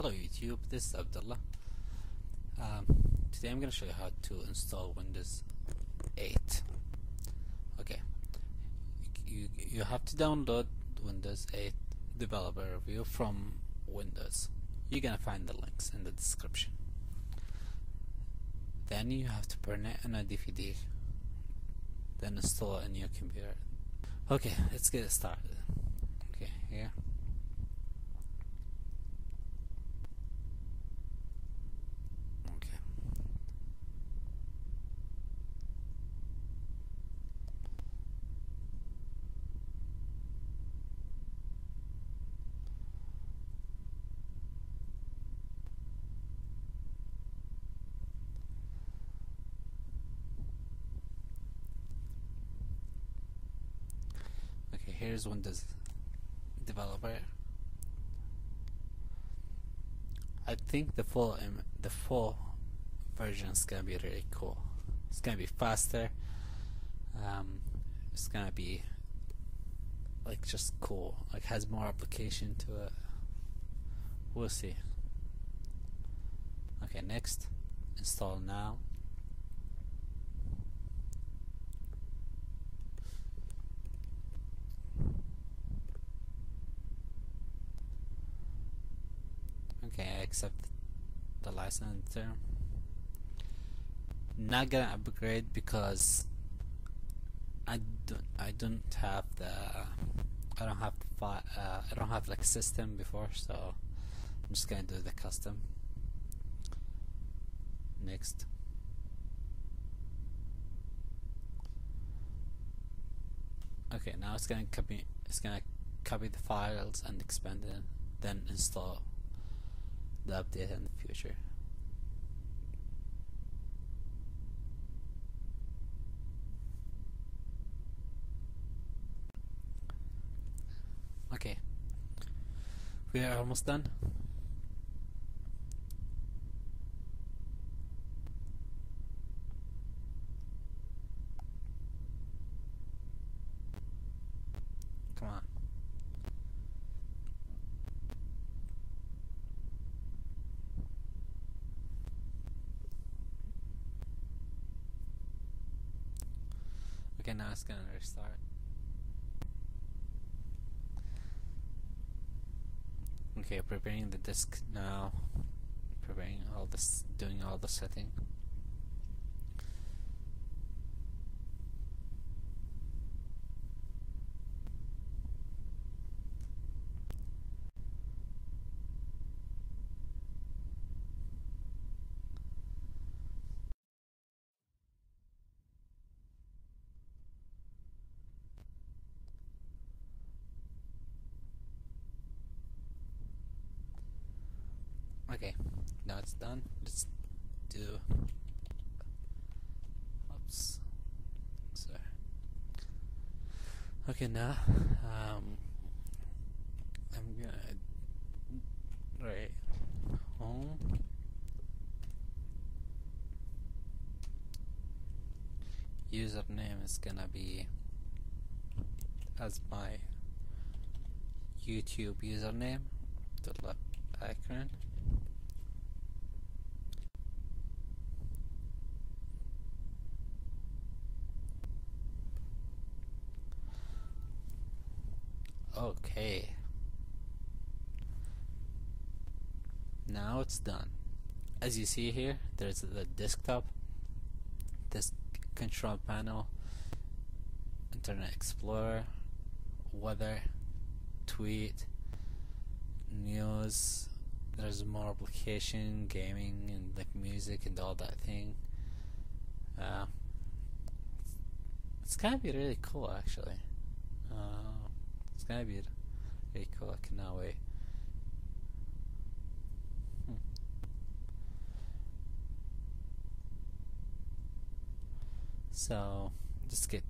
Hello YouTube, this is Abdullah. Um, today I'm going to show you how to install Windows 8. Okay, you, you have to download Windows 8 Developer Preview from Windows. You're going to find the links in the description. Then you have to burn it on a DVD. Then install it in your computer. Okay, let's get started. Okay, here. Okay. Okay, here's Windows Developer. I think the full the full version is gonna be really cool. It's gonna be faster. Um, it's gonna be like just cool. Like has more application to it. We'll see. Okay, next. Install now. Okay, I accept the license term. Not gonna upgrade because I don't I don't have the I don't have uh, I don't have like system before so I'm just gonna do the custom. Next. Okay, now it's gonna copy it's gonna copy the files and expand it, then install the update in the future. Okay, we are almost done. Come on. Now it's gonna restart. Okay, preparing the disk now. Preparing all this, doing all the setting. Okay, now it's done. Let's do. Oops. Sorry. Okay, now um, I'm gonna right home. Username is gonna be as my YouTube username. The icon. Okay. Now it's done. As you see here, there's the desktop, this control panel, Internet Explorer, weather, tweet, news, there's more application, gaming, and like music and all that thing. Uh, it's gonna be really cool actually. Uh, it's gonna be really cool. I cannot wait. Hmm. So just get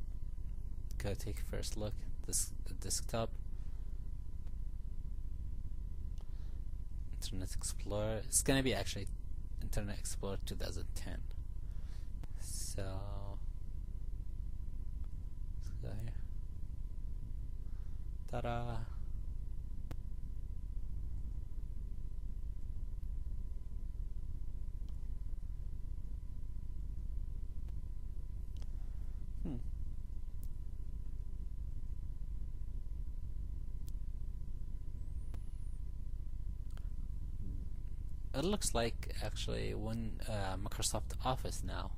go take a first look. This the desktop. Internet Explorer. It's gonna be actually Internet Explorer 2010. So let's go here. Ta-da! Hmm. It looks like actually one uh, Microsoft Office now.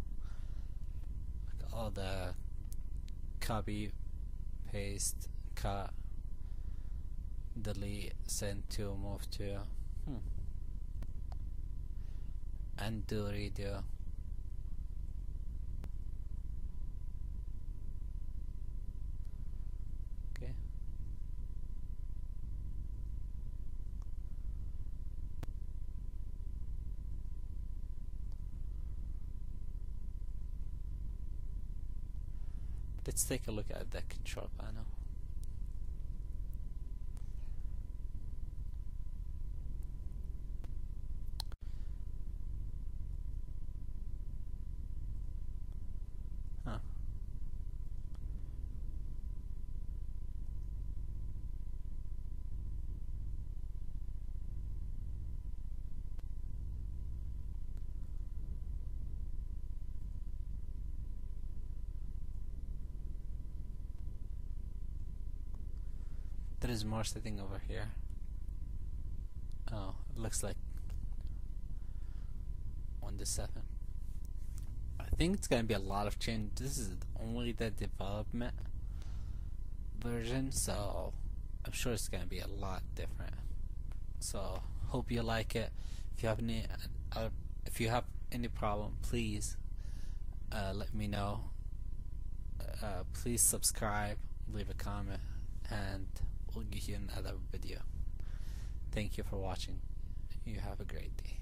Like all the copy, paste, cut delete, send to, move to, hmm. undo, redo. Okay. Let's take a look at the control panel. There is more sitting over here. Oh, it looks like on the 7. I think it's gonna be a lot of change. This is only the development version, so I'm sure it's gonna be a lot different. So hope you like it. If you have any, uh, if you have any problem, please uh, let me know. Uh, please subscribe, leave a comment, and we'll get you another video. Thank you for watching. You have a great day.